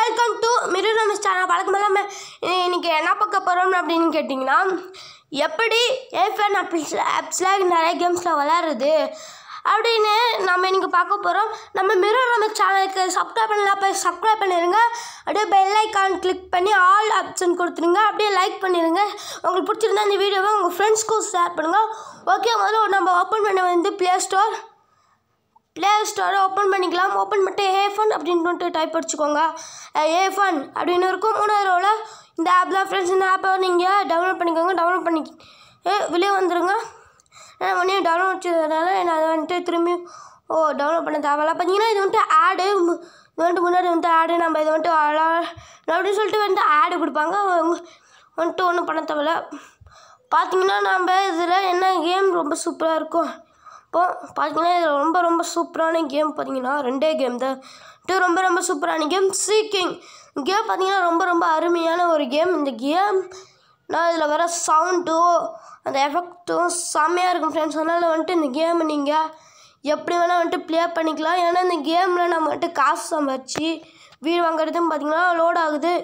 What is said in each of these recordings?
Welcome to Miru Ramesh channel வழக்கம் இல்லாமல் இன்றைக்கி என்ன பார்க்க போகிறோம் அப்படின்னு கேட்டிங்கன்னா எப்படி ஏஃபன் ஆப்ஸ் ஆப்ஸில் நிறைய கேம்ஸில் விளையாடுறது அப்படின்னு நம்ம இன்றைக்கி பார்க்க போகிறோம் நம்ம மிரு ரமேஷ் சேனலுக்கு சப்ஸ்கிரைப் பண்ணலாம் போய் சப்ஸ்கிரைப் பண்ணிடுங்க அப்படியே பெல் ஐக்கான் கிளிக் பண்ணி ஆல் ஆப்ஷன் கொடுத்துருங்க. அப்படியே லைக் பண்ணிடுங்க உங்களுக்கு பிடிச்சிருந்தா இந்த வீடியோவை உங்கள் ஃப்ரெண்ட்ஸ்க்கும் ஷேர் பண்ணுங்கள் ஓகே முதல்ல நம்ம ஓப்பன் பண்ண வந்து ப்ளே ஸ்டோர் ப்ளே ஸ்டோரை ஓப்பன் பண்ணிக்கலாம். ஓப்பன் பண்ணிட்டு ஹே ஃபன் வந்துட்டு டைப் அடிச்சுக்கோங்க. ஹே ஃபன் அப்படின்னு இருக்கும். மூணாவது ரோவில் இந்த ஆப் தான் ஃப்ரெண்ட்ஸ் இந்த ஆப்பை நீங்கள் டவுன்லோட் பண்ணிக்கோங்க. டவுன்லோட் பண்ணி வெளியே வந்துடுங்க நான் உடனே டவுன்லோட் வச்சதுனால நான் அதை வந்துட்டு திரும்பி ஓ டவுன்லோட் பண்ண தேவையில்ல. பார்த்தீங்கன்னா இது வந்துட்டு ஆடு இது வந்துட்டு முன்னாடி வந்துட்டு ஆடு நம்ம இதை வந்துட்டு அப்படின்னு சொல்லிட்டு வந்துட்டு ஆடு கொடுப்பாங்க. வந்துட்டு ஒன்றும் பண்ண தேவையில்ல. பார்த்தீங்கன்னா நம்ம இதில் என்ன கேம் ரொம்ப சூப்பராக இருக்கும். இப்போ பார்த்தீங்கன்னா இதில் ரொம்ப ரொம்ப சூப்பரான கேம் பார்த்தீங்கன்னா ரெண்டே கேம் தான். டூ ரொம்ப ரொம்ப சூப்பரான கேம். சீக்கிங் கேம் பார்த்தீங்கன்னா ரொம்ப ரொம்ப அருமையான ஒரு கேம். இந்த கேம் நான் இதில் வர சவுண்டும் அந்த எஃபெக்ட்டும் செம்மையாக இருக்கும் ஃப்ரெண்ட்ஸ் அதனால் வந்துட்டு இந்த கேமை நீங்கள் எப்படி வேணால் வந்துட்டு ப்ளே பண்ணிக்கலாம். ஏன்னா இந்த கேமில் நம்ம வந்துட்டு காசு சம்பாரிச்சு வீடு வாங்குறதும் பார்த்தீங்கன்னா லோட் ஆகுது.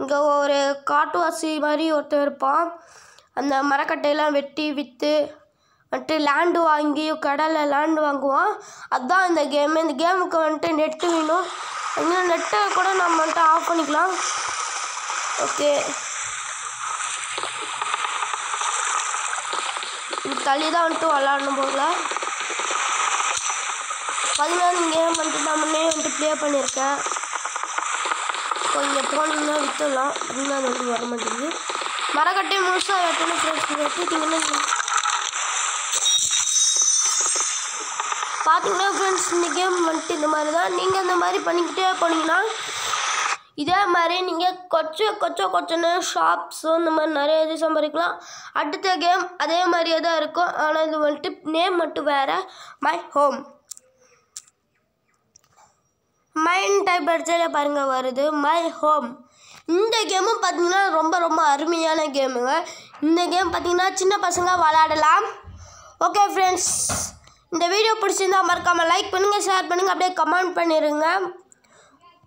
இங்கே ஒரு காட்டுவாசி மாதிரி ஒருத்தர் இருப்பான். அந்த மரக்கட்டையெல்லாம் வெட்டி விற்று வந்துட்டு லேண்டு வாங்கி கடலில் லேண்டு வாங்குவோம். அதுதான் இந்த கேமு இந்த கேமுக்கு வந்துட்டு நெட்டு வேணும். இன்னும் நெட்டை கூட நம்ம வந்துட்டு ஆஃப் பண்ணிக்கலாம். ஓகே இது தள்ளி தான் வந்துட்டு விளாடணும் போகல பதினாறு கேம் வந்துட்டு நான் முன்னே வந்துட்டு ப்ளே பண்ணியிருக்கேன். கொஞ்சம் இங்கே போனீங்கன்னா விற்றுலாம் இன்னும் அது வந்து வர மாட்டேங்குது. மரக்கட்டையை முழுசாக வெட்டணும் ஃப்ரெண்ட்ஸ் வெட்டிட்டிங்கன்னா பார்த்தீங்கன்னா ஃப்ரெண்ட்ஸ் இந்த கேம் வந்துட்டு இந்த மாதிரி தான். நீங்கள் இந்த மாதிரி பண்ணிக்கிட்டே போனீங்கன்னா இதே மாதிரி நீங்கள் கொச்ச கொச்ச கொச்சன்னு ஷாப்ஸு இந்த மாதிரி நிறைய இது சம்பாதிக்கலாம். அடுத்த கேம் அதே மாதிரியே தான் இருக்கும். ஆனால் இது வந்துட்டு நேம் மட்டும் வேறு மை ஹோம் மைண்ட் டைப் அடிச்சாலே பாருங்கள் வருது மை ஹோம் இந்த கேமும் பார்த்தீங்கன்னா ரொம்ப ரொம்ப அருமையான கேமுங்க இந்த கேம் பார்த்தீங்கன்னா சின்ன பசங்க விளாடலாம் ஓகே ஃப்ரெண்ட்ஸ் இந்த வீடியோ பிடிச்சிருந்தா மறக்காமல் லைக் பண்ணுங்கள் ஷேர் பண்ணுங்கள் அப்படியே கமெண்ட் பண்ணிடுங்க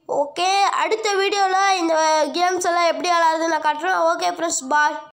ஓகே அடுத்த வீடியோவில் இந்த கேம்ஸ் எல்லாம் எப்படி விளாடுறது நான் காட்டுறேன். Okay friends bye